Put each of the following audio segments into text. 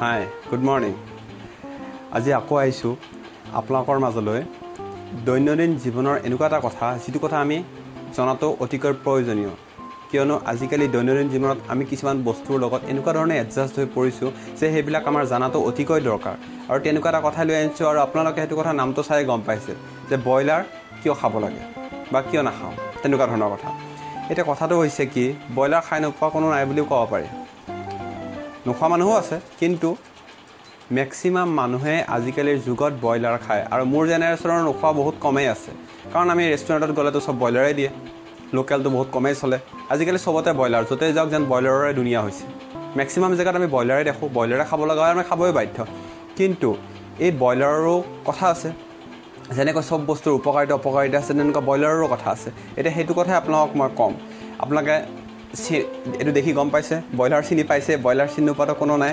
Hi good morning আজি আকৌ আহিছোঁ আপোনালোকৰ মাজলৈ। দৈনন্দিন জীৱনৰ এনেকুৱা এটা কথা যিটো কথা আমি জনাটো অতিকৈ প্ৰয়োজনীয়। কিয়নো আজিকালি দৈনন্দিন জীৱনত আমি কিছুমান বস্তুৰ লগত এনেকুৱা ধৰণে এডজাষ্ট হৈ পৰিছোঁ যে সেইবিলাক আমাৰ জনাটো অতিকৈ দৰকাৰ। আৰু তেনেকুৱা এটা কথা লৈ আনিছোঁ আৰু আপোনালোকে সেইটো কথা নামটো চাই গম পাইছে যে ব্ৰইলাৰ কিয় খাব লাগে বা কিয় নাখাওঁ তেনেকুৱা ধৰণৰ কথা। এতিয়া কথাটো হৈছে কি ব্ৰইলাৰ খাই নোখোৱা কোনো নাই বুলিও ক'ব পাৰি। নোখোৱা মানুহো আছে কিন্তু মেক্সিমাম মানুহে আজিকালিৰ যুগত ব্ৰইলাৰ খায়। আৰু মোৰ জেনেৰেশ্যনৰ নোখোৱা বহুত কমেই আছে। কাৰণ আমি ৰেষ্টুৰেণ্টত গ'লেতো চব ব্ৰইলাৰেই দিয়ে। লোকেলটো বহুত কমেই চলে। আজিকালি চবতে ব্ৰইলাৰ। য'তেই যাওক যেন ব্ৰইলাৰৰে দুনিয়া হৈছে। মেক্সিমাম জেগাত আমি ব্ৰইলাৰে দেখোঁ। ব্ৰইলাৰে খাব লগা হয় আমি খাবই বাধ্য। কিন্তু এই ব্ৰইলাৰৰো কথা আছে। যেনেকৈ চব বস্তুৰ উপকাৰিতা অপকাৰিতা আছে তেনেকুৱা ব্ৰইলাৰৰো কথা আছে। এতিয়া সেইটো কথাই আপোনালোকক মই ক'ম। আপোনালোকে এইটো দেখি গম পাইছে? ব্ৰইলাৰ চিনি পাইছে? ব্ৰইলাৰ চিনি নোপোৱাটো কোনো নাই।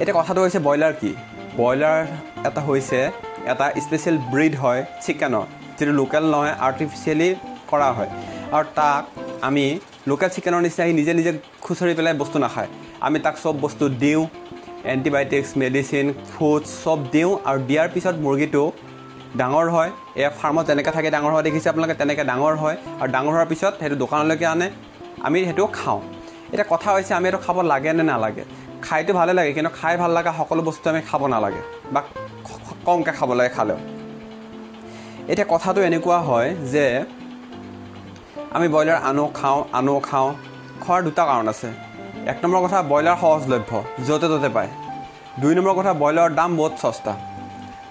এতিয়া কথাটো হৈছে ব্ৰইলাৰ কি? ব্ৰইলাৰ এটা হৈছে এটা স্পেচিয়েল ব্ৰিড হয় চিকেনৰ যিটো লোকেল নহয় আৰ্টিফিচিয়েলি কৰা হয়। আৰু তাক আমি লোকেল চিকেনৰ নিচিনা সি নিজে নিজে খুচৰি পেলাই বস্তু নাখায়। আমি তাক চব বস্তু দিওঁ এণ্টিবায়'টিক্স মেডিচিন ফুডছ চব দিওঁ আৰু দিয়াৰ পিছত মুৰ্গীটো ডাঙৰ হয়। এয়া ফাৰ্মত যেনেকৈ থাকে ডাঙৰ হোৱা দেখিছে আপোনালোকে তেনেকৈ ডাঙৰ হয়। আৰু ডাঙৰ হোৱাৰ পিছত সেইটো দোকানলৈকে আনে। আমি সেইটো খাওঁ। এতিয়া কথা হৈছে আমি এইটো খাব লাগে নে নালাগে? খাইতো ভালে লাগে কিন্তু খাই ভাল লগা সকলো বস্তু আমি খাব নালাগে বা কমকৈ খাব লাগে খালেও। এতিয়া কথাটো এনেকুৱা হয় যে আমি ব্ৰইলাৰ আনো খাওঁ আনো খাওঁ খোৱাৰ দুটা কাৰণ আছে। এক নম্বৰ কথা ব্ৰইলাৰ সহজলভ্য য'তে ত'তে পায়। দুই নম্বৰ কথা ব্ৰইলাৰৰ দাম বহুত সস্তা।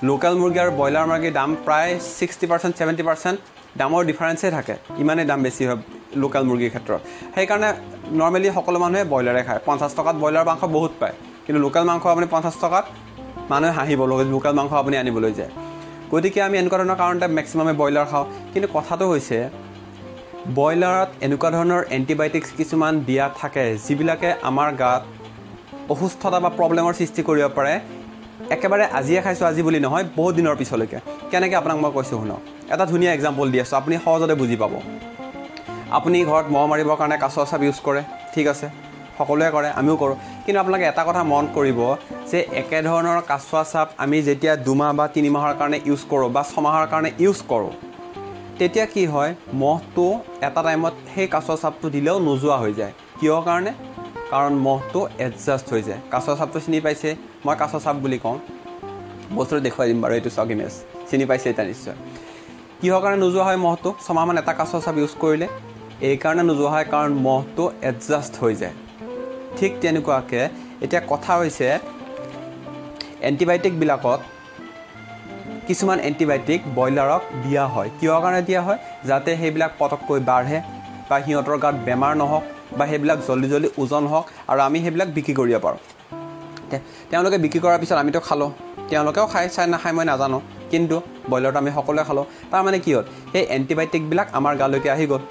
লোকেল মুৰ্গী আৰু ব্ৰইলাৰ মুৰ্গীৰ দাম প্ৰায় ছিক্সটি পাৰ্চেণ্ট ছেভেণ্টি পাৰ্চেণ্ট দামৰ ডিফাৰেঞ্চেই থাকে। ইমানেই দাম বেছি হয় লোকেল মুৰ্গীৰ ক্ষেত্ৰত। সেইকাৰণে নৰ্মেলি সকলো মানুহে ব্ৰইলাৰে খায়। পঞ্চাছ টকাত ব্ৰইলাৰ মাংস বহুত পায়। কিন্তু লোকেল মাংস আপুনি পঞ্চাছ টকাত মানুহে হাঁহিব লোকেল মাংস আপুনি আনিবলৈ যায়। গতিকে আমি এনেকুৱা ধৰণৰ কাৰণতে মেক্সিমামে ব্ৰইলাৰ খাওঁ। কিন্তু কথাটো হৈছে ব্ৰইলাৰত এনেকুৱা ধৰণৰ এণ্টিবায়'টিক্স কিছুমান দিয়া থাকে যিবিলাকে আমাৰ গাত অসুস্থতা বা প্ৰব্লেমৰ সৃষ্টি কৰিব পাৰে। একেবাৰে আজিয়ে খাইছোঁ আজি বুলি নহয় বহুত দিনৰ পিছলৈকে। কেনেকৈ আপোনাক মই কৈছোঁ শুনক। এটা ধুনীয়া এক্সাম্পল দি আছোঁ আপুনি সহজতে বুজি পাব। আপুনি ঘৰত মহ মাৰিবৰ কাৰণে কাছ চাপ ইউজ কৰে ঠিক আছে। সকলোৱে কৰে আমিও কৰোঁ। কিন্তু আপোনালোকে এটা কথা মন কৰিব যে একেধৰণৰ কাছোৱা চাপ আমি যেতিয়া দুমাহ বা তিনিমাহৰ কাৰণে ইউজ কৰোঁ বা ছমাহৰ কাৰণে ইউজ কৰোঁ তেতিয়া কি হয় মহটো এটা টাইমত সেই কাছৰ চাপটো দিলেও নোযোৱা হৈ যায়। কিহৰ কাৰণে? কাৰণ মহটো এডজাষ্ট হৈ যায়। কাছৰ চাপটো চিনি পাইছে? মই কাছৰ চাপ বুলি কওঁ বস্তুটো দেখুৱাই দিম বাৰু এইটো চাওক ইমেজ চিনি পাইছে এতিয়া নিশ্চয়। কিহৰ কাৰণে নোযোৱা হয় মহটো? ছমাহমান এটা কাছৰ চাপ ইউজ কৰিলে এইকাৰণে নোযোৱা হয় কাৰণ মহটো এডজাষ্ট হৈ যায়। ঠিক তেনেকুৱাকৈ এতিয়া কথা হৈছে এণ্টিবায়'টিকবিলাকত কিছুমান এণ্টিবায়'টিক ব্ৰইলাৰক দিয়া হয়। কিহৰ কাৰণে দিয়া হয়? যাতে সেইবিলাক পটককৈ বাঢ়ে বা সিহঁতৰ গাত বেমাৰ নহওক বা সেইবিলাক জল্দি জল্দি ওজন হওক আৰু আমি সেইবিলাক বিক্ৰী কৰিব পাৰোঁ। তেওঁলোকে বিক্ৰী কৰাৰ পিছত আমিতো খালোঁ। তেওঁলোকেও খাই চাই নাখায় মই নাজানো। কিন্তু ব্ৰইলাৰটো আমি সকলোৱে খালোঁ। তাৰমানে কি হ'ল? সেই এণ্টিবায়'টিকবিলাক আমাৰ গালৈকে আহি গ'ল।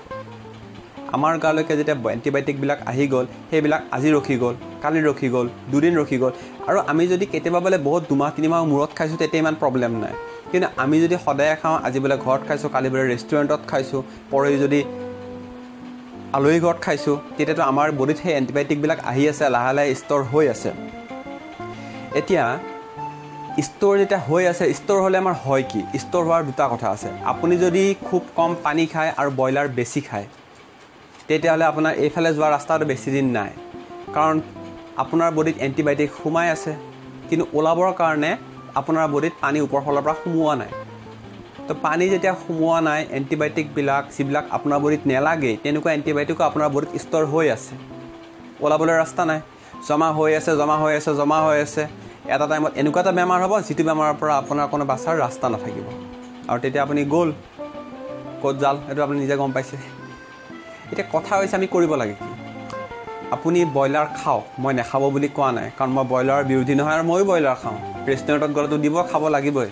আমাৰ গালৈকে যেতিয়া এণ্টিবায়'টিকবিলাক আহি গ'ল সেইবিলাক আজি ৰখি গ'ল কালি ৰখি গ'ল দুদিন ৰখি গ'ল। আৰু আমি যদি কেতিয়াবা বোলে বহুত দুমাহ তিনিমাহ মূৰত খাইছোঁ তেতিয়া ইমান প্ৰব্লেম নাই। কিন্তু আমি যদি সদায় খাওঁ আজি বোলে ঘৰত খাইছোঁ কালি বোলে ৰেষ্টুৰেণ্টত খাইছোঁ পৰহি যদি আলহী ঘৰত খাইছোঁ তেতিয়াতো আমাৰ বডিত সেই এণ্টিবায়'টিকবিলাক আহি আছে লাহে লাহে ষ্ট'ৰ হৈ আছে। এতিয়া ষ্ট'ৰ যেতিয়া হৈ আছে ষ্ট'ৰ হ'লে আমাৰ হয় কি? ষ্ট'ৰ হোৱাৰ দুটা কথা আছে। আপুনি যদি খুব কম পানী খায় আৰু ব্ৰইলাৰ বেছি খায় তেতিয়াহ'লে আপোনাৰ এইফালে যোৱা ৰাস্তাটো বেছি দিন নাই। কাৰণ আপোনাৰ বডিত এণ্টিবায়'টিক সোমাই আছে কিন্তু ওলাবৰ কাৰণে আপোনাৰ বডিত পানী ওপৰ ফালৰ পৰা সোমোৱা নাই। তো পানী যেতিয়া সোমোৱা নাই এণ্টিবায়'টিকবিলাক যিবিলাক আপোনাৰ বডিত নেলাগেই তেনেকুৱা এণ্টিবায়'টিকো আপোনাৰ বডিত ষ্ট'ৰ হৈ আছে। ওলাবলৈ ৰাস্তা নাই। জমা হৈ আছে জমা হৈ আছে জমা হৈ আছে। এটা টাইমত এনেকুৱা এটা বেমাৰ হ'ব যিটো বেমাৰৰ পৰা আপোনাৰ কোনো বাচ্ছাৰ ৰাস্তা নাথাকিব। আৰু তেতিয়া আপুনি গ'ল ক'ত জাল সেইটো আপুনি নিজে গম পাইছে। এতিয়া কথা হৈছে আমি কৰিব লাগে কি? আপুনি ব্ৰইলাৰ খাওক মই নাখাব বুলি কোৱা নাই কাৰণ মই ব্ৰইলাৰৰ বিৰোধী নহয় আৰু ময়ো ব্ৰইলাৰ খাওঁ। ৰেষ্টুৰেণ্টত গ'লেতো দিব খাব লাগিবই।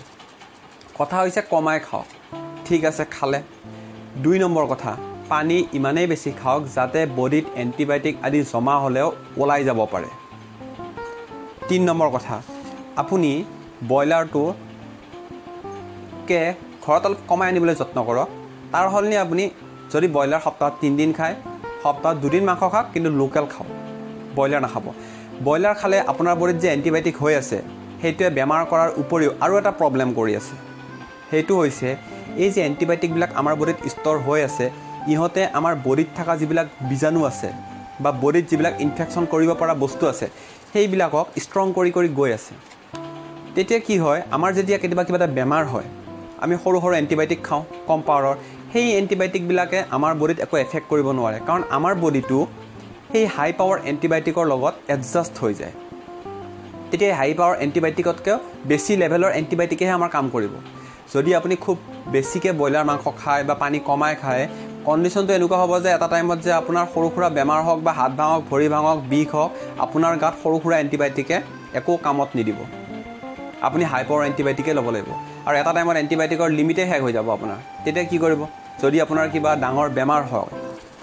কথা হৈছে কমাই খাওক। ঠিক আছে খালে। দুই নম্বৰ কথা পানী ইমানেই বেছি খাওক যাতে বডিত এণ্টিবায়'টিক আদি জমা হ'লেও ওলাই যাব পাৰে। তিনি নম্বৰ কথা। আপুনি ব্ৰইলাৰটো কে ঘৰত অলপ কমাই আনিবলৈ যত্ন কৰক। তাৰ সলনি আপুনি যদি ব্ৰইলাৰ সপ্তাহত তিনিদিন খায় সপ্তাহত দুদিন মাংস খাওক কিন্তু লোকেল খাওক। ব্ৰইলাৰ নাখাব। ব্ৰইলাৰ খালে আপোনাৰ বডিত যে এণ্টিবায়'টিক হৈ আছে সেইটোৱে বেমাৰ কৰাৰ উপৰিও আৰু এটা প্ৰব্লেম কৰি আছে। সেইটো হৈছে এই যে এণ্টিবায়'টিকবিলাক আমাৰ বডিত ষ্ট'ৰ হৈ আছে ইহঁতে আমাৰ বডিত থকা যিবিলাক বীজাণু আছে বা বডিত যিবিলাক ইনফেকশ্যন কৰিব পৰা বস্তু আছে সেইবিলাকক ষ্ট্ৰং কৰি কৰি গৈ আছে। তেতিয়া কি হয় আমাৰ যেতিয়া কেতিয়াবা কিবা এটা বেমাৰ হয় আমি সৰু সৰু এণ্টিবায়'টিক খাওঁ কম পাৱাৰৰ সেই এণ্টিবায়'টিকবিলাকে আমাৰ বডিত একো এফেক্ট কৰিব নোৱাৰে। কাৰণ আমাৰ বডিটো সেই হাই পাৱাৰ এণ্টিবায়'টিকৰ লগত এডজাষ্ট হৈ যায়। তেতিয়া হাই পাৱাৰ এণ্টিবায়'টিকতকৈও বেছি লেভেলৰ এণ্টিবায়'টিকেহে আমাৰ কাম কৰিব। যদি আপুনি খুব বেছিকৈ ব্ৰইলাৰ মাংস খায় বা পানী কমাই খায় কণ্ডিশ্যনটো এনেকুৱা হ'ব যে এটা টাইমত যে আপোনাৰ সৰু সুৰা বেমাৰ হওক বা হাত ভাঙক ভৰি ভাঙক বিষ হওক আপোনাৰ গাত সৰু সুৰা এণ্টিবায়'টিকে একো কামত নিদিব। আপুনি হাই পাৱাৰ এণ্টিবায়'টিকে ল'ব লাগিব। আৰু এটা টাইমত এণ্টিবায়'টিকৰ লিমিটে শেষ হৈ যাব আপোনাৰ। তেতিয়া কি কৰিব? যদি আপোনাৰ কিবা ডাঙৰ বেমাৰ হয়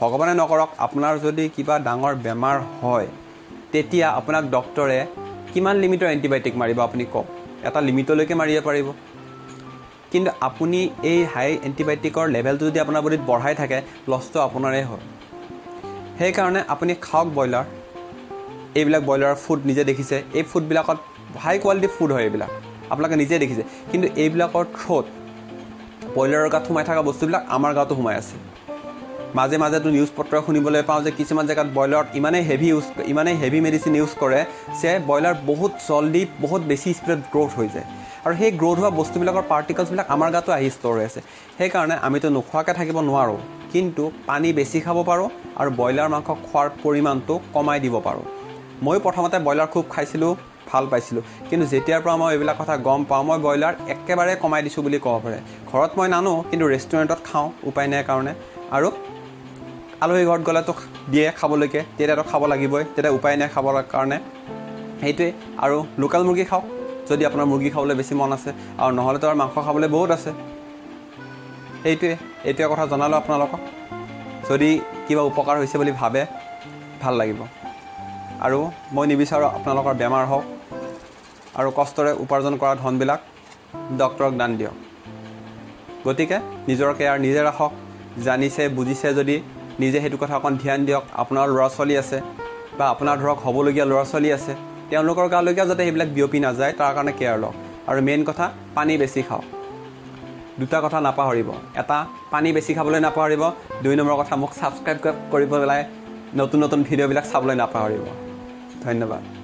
ভগৱানে নকৰক আপোনাৰ যদি কিবা ডাঙৰ বেমাৰ হয় তেতিয়া আপোনাক ডক্টৰে কিমান লিমিটৰ এণ্টিবায়'টিক মাৰিব আপুনি কওক? এটা লিমিটলৈকে মাৰিব পাৰিব। কিন্তু আপুনি এই হাই এণ্টিবায়'টিকৰ লেভেলটো যদি আপোনাৰ বডিত বঢ়াই থাকে লছটো আপোনাৰে হয়। সেইকাৰণে আপুনি খাওক ব্ৰইলাৰ। এইবিলাক ব্ৰইলাৰৰ ফুড নিজে দেখিছে। এই ফুডবিলাকত হাই কোৱালিটি ফুড হয় এইবিলাক। আপোনালোকে নিজে দেখিছে। কিন্তু এইবিলাকৰ থ্ৰ'ত ব্ৰইলাৰৰ গাত সোমাই থকা বস্তুবিলাক আমাৰ গাতো সোমাই আছে। মাজে মাজেতো নিউজ পত্ৰ শুনিবলৈ পাওঁ যে কিছুমান জেগাত ব্ৰইলাৰত ইমানেই হেভি ইউজ ইমানেই হেভি মেডিচিন ইউজ কৰে যে ব্ৰইলাৰ বহুত জল্দি বহুত বেছি স্পীডত গ্ৰ'থ হৈ যায়। আৰু সেই গ্ৰ'থ হোৱা বস্তুবিলাকৰ পাৰ্টিকলছবিলাক আমাৰ গাতো আহি ষ্ট'ৰ হৈ আছে। সেইকাৰণে আমিতো নোখোৱাকৈ থাকিব নোৱাৰোঁ কিন্তু পানী বেছি খাব পাৰোঁ আৰু ব্ৰইলাৰ মাংস খোৱাৰ পৰিমাণটো কমাই দিব পাৰোঁ। ময়ো প্ৰথমতে ব্ৰইলাৰ খুব খাইছিলোঁ ভাল পাইছিলোঁ কিন্তু যেতিয়াৰ পৰা মই এইবিলাক কথা গম পাওঁ মই ব্ৰইলাৰ একেবাৰে কমাই দিছোঁ বুলি ক'ব পাৰে। ঘৰত মই নানো কিন্তু ৰেষ্টুৰেণ্টত খাওঁ উপায় নাই কাৰণে। আৰু আলহী ঘৰত গ'লেতো দিয়ে খাবলৈকে তেতিয়াতো খাব লাগিবই তেতিয়া উপায় নাই খাবৰ কাৰণে। সেইটোৱে। আৰু লোকেল মুৰ্গী খাওক। যদি আপোনাৰ মুৰ্গী খাবলৈ বেছি মন আছে আৰু নহ'লেতো আৰু মাংস খাবলৈ বহুত আছে। সেইটোৱে এইটোৱে কথা জনালোঁ আপোনালোকক। যদি কিবা উপকাৰ হৈছে বুলি ভাবে ভাল লাগিব। আৰু মই নিবিচাৰোঁ আপোনালোকৰ বেমাৰ হওক আৰু কষ্টৰে উপাৰ্জন কৰা ধনবিলাক ডক্তৰক দান দিয়ক। গতিকে নিজৰ কেয়াৰ নিজে ৰাখক জানিছে বুজিছে যদি নিজে সেইটো কথা অকণ ধ্যান দিয়ক। আপোনাৰ ল'ৰা ছোৱালী আছে বা আপোনাৰ ধৰক হ'বলগীয়া ল'ৰা ছোৱালী আছে তেওঁলোকৰ গালৈকে যাতে সেইবিলাক বিয়পি নাযায় তাৰ কাৰণে কেয়াৰ লওক আৰু মেইন কথা পানী বেছি খাওক দুটা কথা নাপাহৰিব। এটা পানী বেছি খাবলৈ নাপাহৰিব। দুই নম্বৰ কথা মোক ছাবস্ক্ৰাইব কৰি পেলাই নতুন নতুন ভিডিঅ'বিলাক চাবলৈ নাপাহৰিব। ধন্যবাদ।